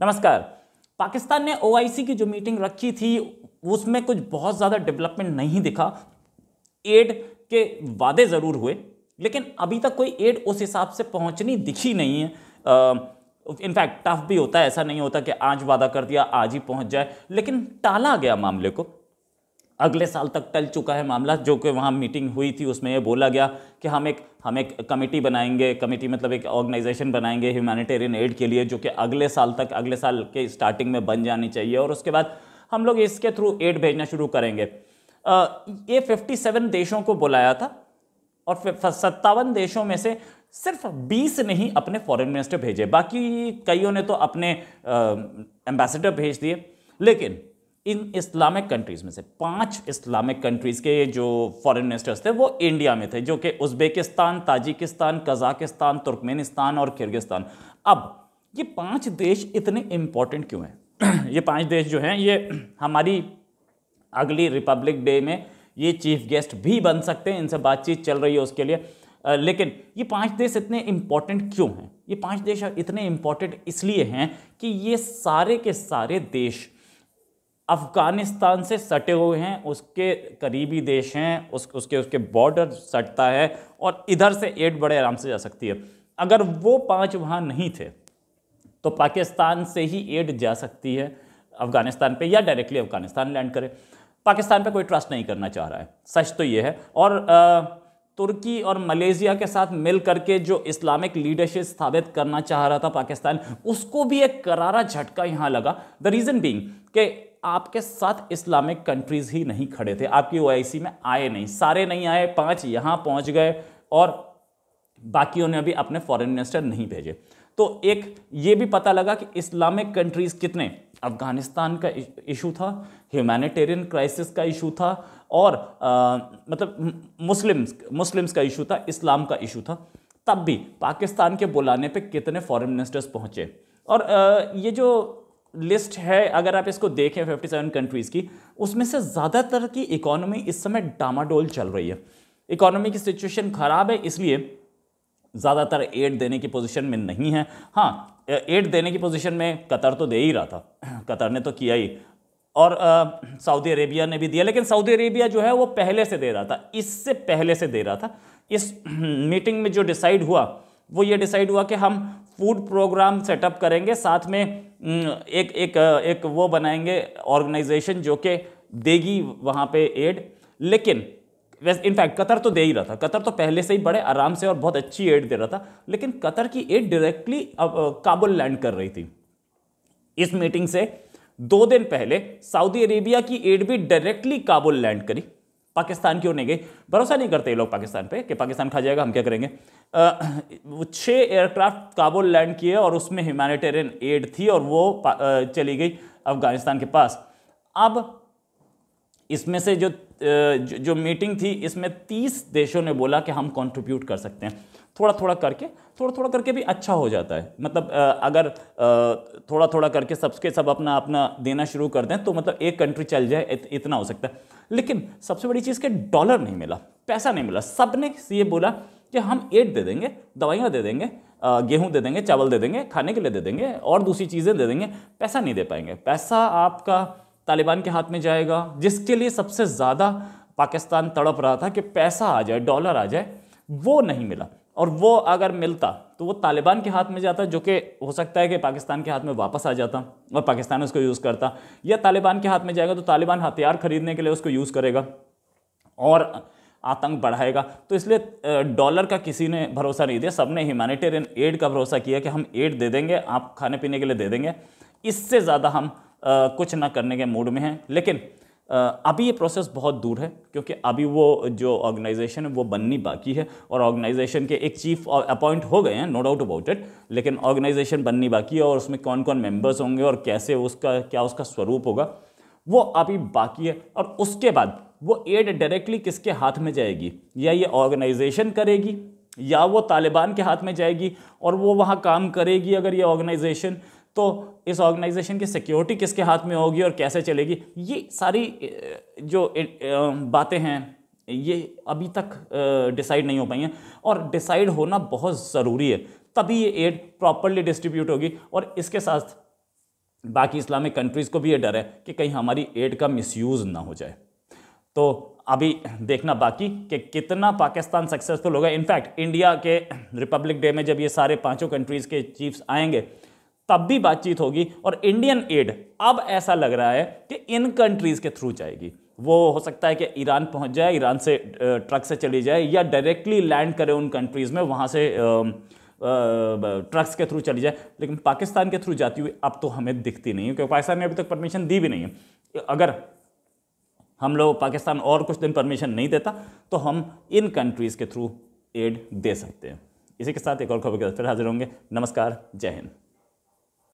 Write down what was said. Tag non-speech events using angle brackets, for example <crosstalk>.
नमस्कार। पाकिस्तान ने ओआईसी की जो मीटिंग रखी थी, उसमें कुछ बहुत ज़्यादा डेवलपमेंट नहीं दिखा। एड के वादे ज़रूर हुए, लेकिन अभी तक कोई एड उस हिसाब से पहुंचनी दिखी नहीं है। इनफैक्ट टफ भी होता है, ऐसा नहीं होता कि आज वादा कर दिया, आज ही पहुँच जाए, लेकिन टाला गया मामले को। अगले साल तक टल चुका है मामला जो कि वहाँ मीटिंग हुई थी उसमें ये बोला गया कि हम एक हम एक कमेटी बनाएँगे कमेटी मतलब एक ऑर्गेनाइजेशन बनाएँगे ह्यूमैनिटेरियन एड के लिए जो कि अगले साल तक अगले साल के स्टार्टिंग में बन जानी चाहिए और उसके बाद हम लोग इसके थ्रू एड भेजना शुरू करेंगे। आ, ये 57 देशों को बुलाया था और सत्तावन देशों में से सिर्फ़ 20 नहीं अपने फॉरेन मिनिस्टर भेजे। बाकी कईयों ने तो अपने एम्बेसडर भेज दिए। लेकिन इन इस्लामिक कंट्रीज़ में से, पाँच इस्लामिक कंट्रीज़ के जो फॉरेन मिनिस्टर्स थे, वो इंडिया में थे, जो कि उज़्बेकिस्तान, ताजिकिस्तान, कज़ाकिस्तान, तुर्कमेनिस्तान और किर्गिस्तान। अब, ये पाँच देश इतने इंपॉर्टेंट क्यों हैं? <clears throat> ये पाँच देश जो हैं, ये हमारी अगली रिपब्लिक डे में ये चीफ गेस्ट भी बन सकते हैं, इनसे बातचीत चल रही है उसके लिए। लेकिन ये पाँच देश इतने इंपॉर्टेंट क्यों हैं? ये पाँच देश इतने इंपॉर्टेंट इसलिए हैं कि ये सारे के सारे देश अफ़गानिस्तान से सटे हुए हैं उसके करीबी देश हैं उस उसके उसके बॉर्डर सटता है और इधर से एड बड़े आराम से जा सकती है। अगर वो पाँच वहाँ नहीं थे तो पाकिस्तान से ही एड जा सकती है अफ़गानिस्तान पे या डायरेक्टली अफ़गानिस्तान लैंड करे। पाकिस्तान पे कोई ट्रस्ट नहीं करना चाह रहा है सच तो ये है। और आ, तुर्की और मलेशिया के साथ मिल करके जो इस्लामिक लीडरशिप स्थापित करना चाह रहा था पाकिस्तान उसको भी एक करारा झटका यहाँ लगा। द रीज़न बींग आपके साथ इस्लामिक कंट्रीज़ ही नहीं खड़े थे। आपकी ओआईसी में आए नहीं सारे नहीं आए पाँच यहाँ पहुँच गए और बाकियों ने अभी अपने फॉरेन मिनिस्टर नहीं भेजे। तो एक ये भी पता लगा कि इस्लामिक कंट्रीज़ कितने अफ़गानिस्तान का इशू था ह्यूमैनिटेरियन क्राइसिस का इशू था और आ, मतलब मुस्लिम्स मुस्लिम्स का इशू था इस्लाम का इशू था। तब भी पाकिस्तान के बुलाने पे कितने फॉरेन मिनिस्टर्स पहुँचे? और आ, ये जो लिस्ट है, अगर आप इसको देखें 57 कंट्रीज़ की, उसमें से ज़्यादातर की इकोनॉमी इस समय डामाडोल चल रही है। इकोनॉमी की सिचुएशन ख़राब है, इसलिए ज़्यादातर एड देने की पोजीशन में नहीं है। हाँ एड देने की पोजीशन में कतर तो दे ही रहा था, कतर ने तो किया ही। और सऊदी अरेबिया ने भी दिया, लेकिन सऊदी अरेबिया जो है वो पहले से दे रहा था, इससे पहले से दे रहा था। इस मीटिंग में जो डिसाइड हुआ, वो ये डिसाइड हुआ कि हम फ़ूड प्रोग्राम सेटअप करेंगे, साथ में एक एक एक वो बनाएँगे ऑर्गेनाइजेशन जो कि देगी वहाँ पे एड लेकिन, वैसे इनफैक्ट कतर तो दे ही रहा था। कतर तो पहले से ही बड़े आराम से और बहुत अच्छी एड दे रहा था। लेकिन कतर की एड डायरेक्टली काबुल लैंड कर रही थी। इस मीटिंग से दो दिन पहले सऊदी अरेबिया की एड भी डायरेक्टली काबुल लैंड करी। पाकिस्तान की ओर नहीं गई भरोसा नहीं करते ये लोग पाकिस्तान पे कि पाकिस्तान खा जाएगा, हम क्या करेंगे? छः एयरक्राफ्ट काबुल लैंड किए और उसमें ह्यूमैनिटेरियन एड थी और वो चली गई अफ़गानिस्तान के पास। अब इसमें से जो जो मीटिंग थी, इसमें तीस देशों ने बोला कि हम कंट्रीब्यूट कर सकते हैं। थोड़ा थोड़ा करके थोड़ा थोड़ा करके भी अच्छा हो जाता है। मतलब अगर थोड़ा थोड़ा करके सबके सब अपना अपना देना शुरू कर दें तो मतलब एक कंट्री चल जाए इतना हो सकता है। लेकिन सबसे बड़ी चीज़ के डॉलर नहीं मिला, पैसा नहीं मिला। सबने ये बोला कि हम एड दे देंगे, दवाइयाँ दे देंगे गेहूँ दे देंगे, चावल दे देंगे, खाने के लिए दे देंगे, और दूसरी चीज़ें दे देंगे, पैसा नहीं दे पाएँगे। पैसा आपका तालिबान के हाथ में जाएगा, जिसके लिए सबसे ज़्यादा पाकिस्तान तड़प रहा था कि पैसा आ जाए, डॉलर आ जाए, वो नहीं मिला। और वो अगर मिलता तो वो तालिबान के हाथ में जाता, जो कि हो सकता है कि पाकिस्तान के हाथ में वापस आ जाता और पाकिस्तान उसको यूज़ करता। या तालिबान के हाथ में जाएगा तो तालिबान हथियार खरीदने के लिए उसको यूज़ करेगा और आतंक बढ़ाएगा। तो इसलिए डॉलर का किसी ने भरोसा नहीं दिया, सबने ह्यूमैनिटेरियन एड का भरोसा किया कि हम एड दे देंगे, आप खाने पीने के लिए दे देंगे। इससे ज़्यादा हम कुछ ना करने के मूड में हैं। लेकिन अभी ये प्रोसेस बहुत दूर है, क्योंकि अभी वो जो ऑर्गेनाइजेशन है, वो बननी बाकी है और ऑर्गेनाइजेशन के एक चीफ अपॉइंट हो गए हैं नो डाउट अबाउट इट लेकिन ऑर्गेनाइजेशन बननी बाकी है और उसमें कौन कौन मेंबर्स होंगे और कैसे उसका, क्या उसका स्वरूप होगा, वो अभी बाकी है। और उसके बाद वो एड डायरेक्टली किसके हाथ में जाएगी? या ये ऑर्गेनाइजेशन करेगी? या वो तालिबान के हाथ में जाएगी और वो वहाँ काम करेगी अगर ये ऑर्गेनाइजेशन तो इस ऑर्गेनाइजेशन की सिक्योरिटी किसके हाथ में होगी और कैसे चलेगी? ये सारी जो बातें हैं, ये अभी तक डिसाइड नहीं हो पाई हैं और डिसाइड होना बहुत ज़रूरी है। तभी ये एड प्रॉपरली डिस्ट्रीब्यूट होगी और इसके साथ बाकी इस्लामिक कंट्रीज़ को भी ये डर है कि कहीं हमारी एड का मिसयूज़ ना हो जाए। तो अभी देखना बाकी कि कितना पाकिस्तान सक्सेसफुल होगा। इनफैक्ट इंडिया के रिपब्लिक डे में जब ये सारे पाँचों कंट्रीज़ के चीफ्स आएँगे तब भी बातचीत होगी और इंडियन एड अब ऐसा लग रहा है कि इन कंट्रीज़ के थ्रू जाएगी। वो हो सकता है कि ईरान पहुँच जाए, ईरान से ट्रक से चली जाए या डायरेक्टली लैंड करे उन कंट्रीज़ में, वहाँ से ट्रक्स के थ्रू चली जाए। लेकिन पाकिस्तान के थ्रू जाती हुई अब तो हमें दिखती नहीं है, क्योंकि पाकिस्तान ने अभी तक परमिशन दी भी नहीं है। अगर हम लोग पाकिस्तान और कुछ दिन परमिशन नहीं देता तो हम इन कंट्रीज़ के थ्रू एड दे सकते हैं। इसी के साथ एक और खबर के साथ फिर हाजिर होंगे। नमस्कार, जय हिंद।